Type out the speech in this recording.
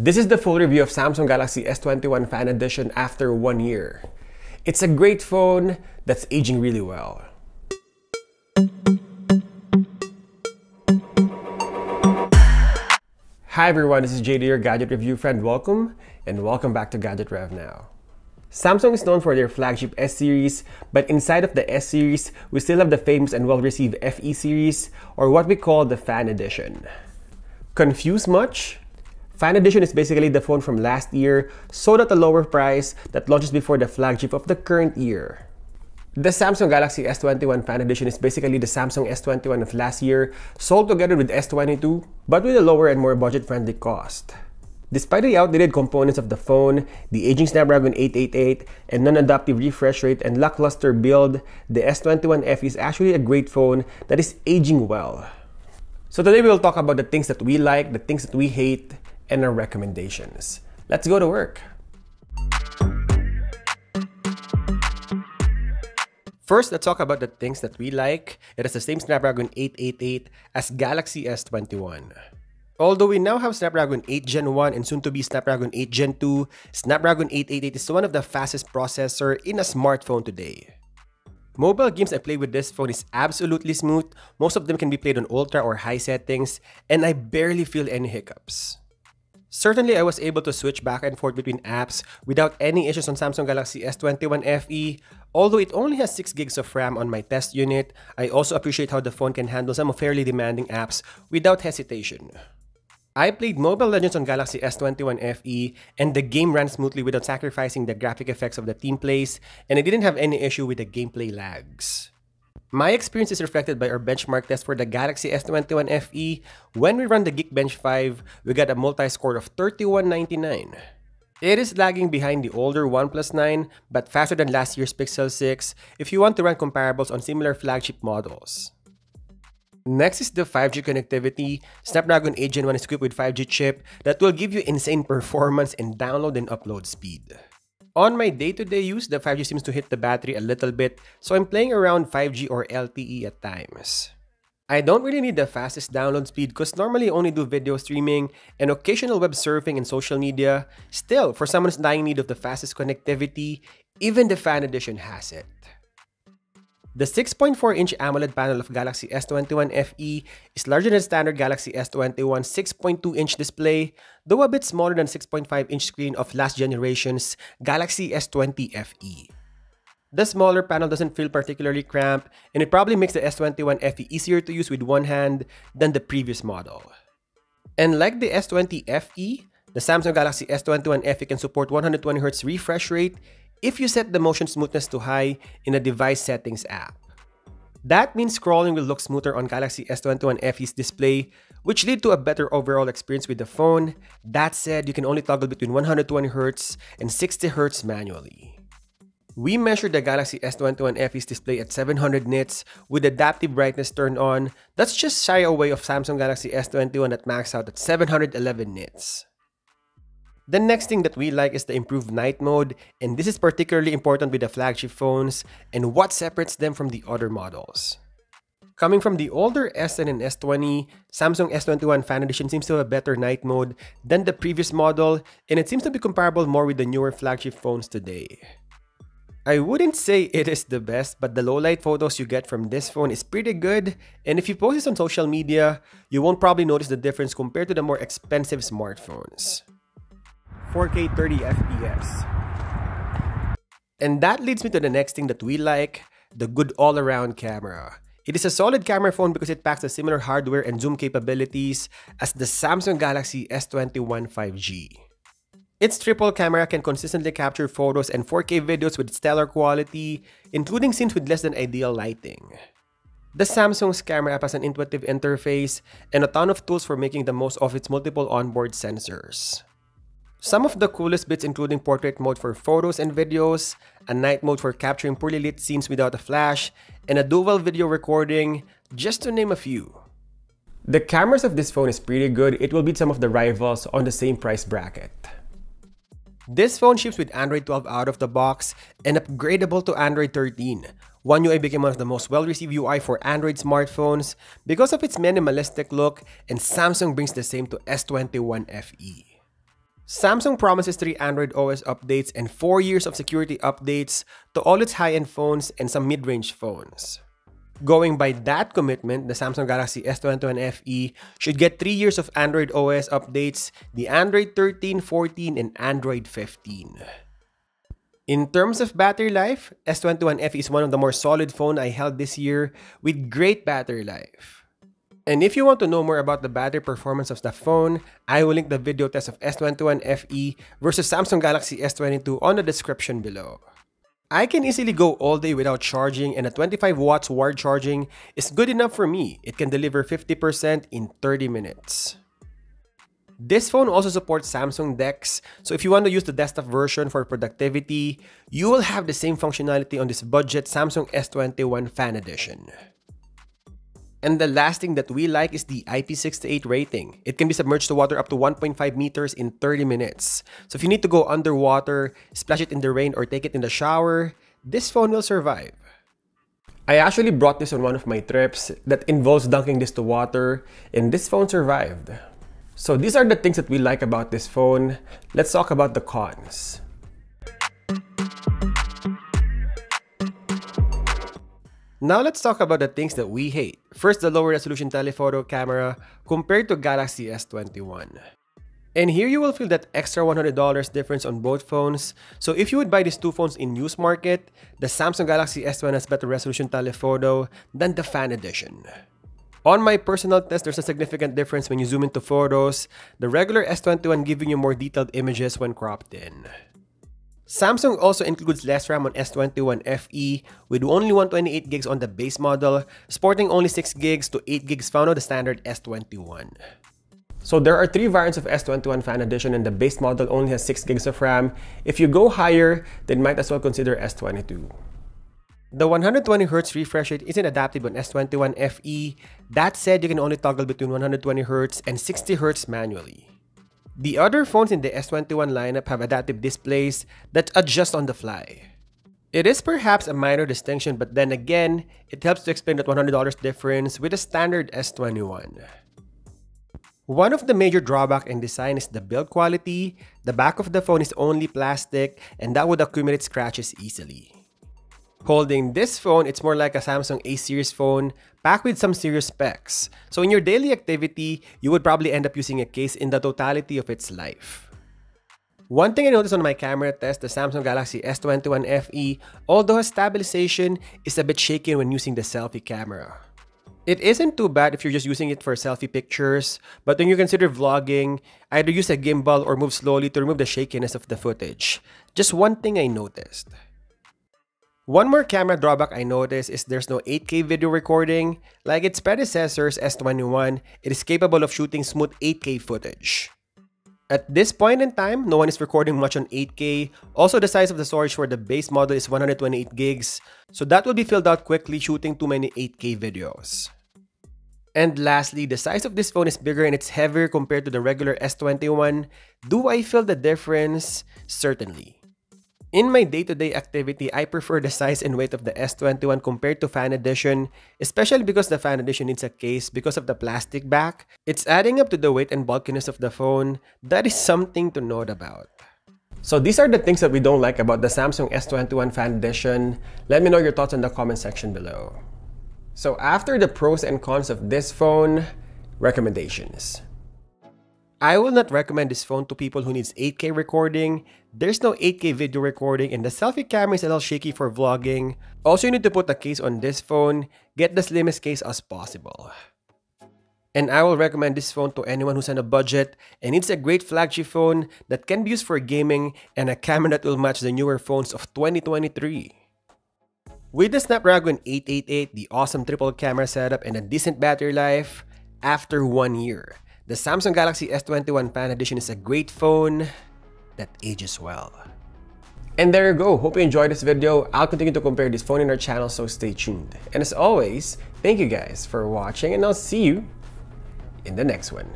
This is the full review of Samsung Galaxy S21 Fan Edition after one year. It's a great phone that's aging really well. Hi everyone, this is JD, your gadget review friend. Welcome and welcome back to Gadget Rev Now. Samsung is known for their flagship S series, but inside of the S series, we still have the famous and well received FE series, or what we call the Fan Edition. Confused much? Fan Edition is basically the phone from last year, sold at a lower price that launches before the flagship of the current year. The Samsung Galaxy S21 Fan Edition is basically the Samsung S21 of last year, sold together with S22, but with a lower and more budget-friendly cost. Despite the outdated components of the phone, the aging Snapdragon 888, and non-adaptive refresh rate and lackluster build, the S21 FE is actually a great phone that is aging well. So today we will talk about the things that we like, the things that we hate, and our recommendations. Let's go to work. First, let's talk about the things that we like. It has the same Snapdragon 888 as Galaxy S21. Although we now have Snapdragon 8 Gen 1 and soon to be Snapdragon 8 Gen 2, Snapdragon 888 is one of the fastest processor in a smartphone today. Mobile games I play with this phone is absolutely smooth. Most of them can be played on ultra or high settings, and I barely feel any hiccups. Certainly, I was able to switch back and forth between apps without any issues on Samsung Galaxy S21 FE. Although it only has 6 gigs of RAM on my test unit, I also appreciate how the phone can handle some fairly demanding apps without hesitation. I played Mobile Legends on Galaxy S21 FE, and the game ran smoothly without sacrificing the graphic effects of the team plays, and I didn't have any issue with the gameplay lags. My experience is reflected by our benchmark test for the Galaxy S21 FE. When we run the Geekbench 5, we got a multi-score of 3199. It is lagging behind the older OnePlus 9, but faster than last year's Pixel 6 if you want to run comparables on similar flagship models. Next is the 5G connectivity. Snapdragon 8 Gen 1 is equipped with 5G chip that will give you insane performance and download and upload speed. On my day-to-day use, the 5G seems to hit the battery a little bit, so I'm playing around 5G or LTE at times. I don't really need the fastest download speed because normally I only do video streaming and occasional web surfing and social media. Still, for someone's dying need of the fastest connectivity, even the Fan Edition has it. The 6.4-inch AMOLED panel of Galaxy S21 FE is larger than standard Galaxy S21 6.2-inch display, though a bit smaller than 6.5-inch screen of last generation's Galaxy S20 FE. The smaller panel doesn't feel particularly cramped, and it probably makes the S21 FE easier to use with one hand than the previous model. And like the S20 FE, the Samsung Galaxy S21 FE can support 120Hz refresh rate if you set the motion smoothness to high in the device settings app. That means scrolling will look smoother on Galaxy S21 FE's display, which lead to a better overall experience with the phone. That said, you can only toggle between 120Hz and 60Hz manually. We measured the Galaxy S21 FE's display at 700 nits with adaptive brightness turned on. That's just shy away of Samsung Galaxy S21 that maxed out at 711 nits. The next thing that we like is the improved night mode, and this is particularly important with the flagship phones and what separates them from the other models. Coming from the older S10 and S20, Samsung S21 Fan Edition seems to have a better night mode than the previous model, and it seems to be comparable more with the newer flagship phones today. I wouldn't say it is the best, but the low light photos you get from this phone is pretty good, and if you post this on social media, you won't probably notice the difference compared to the more expensive smartphones. 4K 30 FPS. And that leads me to the next thing that we like, the good all-around camera. It is a solid camera phone because it packs the similar hardware and zoom capabilities as the Samsung Galaxy S21 5G. Its triple camera can consistently capture photos and 4K videos with stellar quality, including scenes with less than ideal lighting. The Samsung's camera app has an intuitive interface and a ton of tools for making the most of its multiple onboard sensors. Some of the coolest bits including portrait mode for photos and videos, a night mode for capturing poorly lit scenes without a flash, and a dual video recording, just to name a few. The cameras of this phone is pretty good, it will beat some of the rivals on the same price bracket. This phone ships with Android 12 out of the box and upgradable to Android 13. One UI became one of the most well-received UI for Android smartphones because of its minimalistic look and Samsung brings the same to S21 FE. Samsung promises three Android OS updates and four years of security updates to all its high-end phones and some mid-range phones. Going by that commitment, the Samsung Galaxy S21 FE should get 3 years of Android OS updates, the Android 13, 14, and Android 15. In terms of battery life, S21 FE is one of the more solid phone I held this year with great battery life. And if you want to know more about the battery performance of the phone, I will link the video test of S21 FE versus Samsung Galaxy S22 on the description below. I can easily go all day without charging and a 25 watts wired charging is good enough for me. It can deliver 50% in 30 minutes. This phone also supports Samsung DeX, so if you want to use the desktop version for productivity, you will have the same functionality on this budget Samsung S21 Fan Edition. And the last thing that we like is the IP68 rating. It can be submerged to water up to 1.5 meters in 30 minutes. So if you need to go underwater, splash it in the rain, or take it in the shower, this phone will survive. I actually brought this on one of my trips that involves dunking this to water, and this phone survived. So these are the things that we like about this phone. Let's talk about the cons. Now let's talk about the things that we hate. First, the lower resolution telephoto camera compared to Galaxy S21. And here you will feel that extra $100 difference on both phones. So if you would buy these two phones in used market, the Samsung Galaxy S21 has better resolution telephoto than the fan edition. On my personal test, there's a significant difference when you zoom into photos, the regular S21 giving you more detailed images when cropped in. Samsung also includes less RAM on S21 FE with only 128 gigs on the base model, sporting only 6 gigs to 8 gigs found on the standard S21. So there are three variants of S21 Fan Edition and the base model only has 6 gigs of RAM. If you go higher, then might as well consider S22. The 120Hz refresh rate isn't adaptive on S21 FE. That said, you can only toggle between 120Hz and 60Hz manually. The other phones in the S21 lineup have adaptive displays that adjust on the fly. It is perhaps a minor distinction, but then again, it helps to explain that $100 difference with a standard S21. One of the major drawback in design is the build quality. The back of the phone is only plastic and that would accumulate scratches easily. Holding this phone, it's more like a Samsung A series phone packed with some serious specs. So in your daily activity, you would probably end up using a case in the totality of its life. One thing I noticed on my camera test, the Samsung Galaxy S21 FE, although stabilization, is a bit shaky when using the selfie camera. It isn't too bad if you're just using it for selfie pictures, but when you consider vlogging, either use a gimbal or move slowly to remove the shakiness of the footage. Just one thing I noticed. One more camera drawback I noticed is there's no 8K video recording. Like its predecessors S21, it is capable of shooting smooth 8K footage. At this point in time, no one is recording much on 8K. Also, the size of the storage for the base model is 128 gigs, so that will be filled out quickly shooting too many 8K videos. And lastly, the size of this phone is bigger and it's heavier compared to the regular S21. Do I feel the difference? Certainly. In my day-to-day activity, I prefer the size and weight of the S21 compared to Fan Edition, especially because the Fan Edition needs a case because of the plastic back. It's adding up to the weight and bulkiness of the phone. That is something to note about. So these are the things that we don't like about the Samsung S21 Fan Edition. Let me know your thoughts in the comment section below. So after the pros and cons of this phone, recommendations. I will not recommend this phone to people who needs 8K recording. There's no 8K video recording and the selfie camera is a little shaky for vlogging. Also, you need to put a case on this phone. Get the slimmest case as possible. And I will recommend this phone to anyone who's on a budget and needs a great flagship phone that can be used for gaming and a camera that will match the newer phones of 2023. With the Snapdragon 888, the awesome triple camera setup, and a decent battery life, after one year, the Samsung Galaxy S21 Fan Edition is a great phone that ages well. And there you go. Hope you enjoyed this video. I'll continue to compare this phone in our channel, so stay tuned. And as always, thank you guys for watching and I'll see you in the next one.